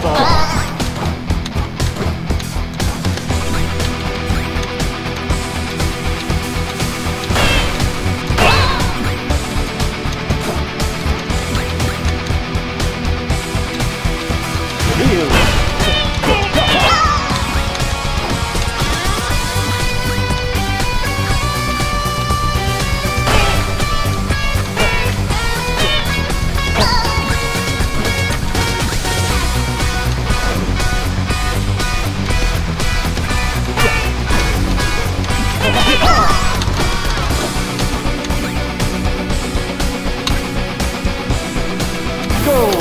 走了。Go!